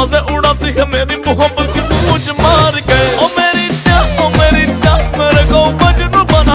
मज़े उड़ाती है मेरी मोहब्बत।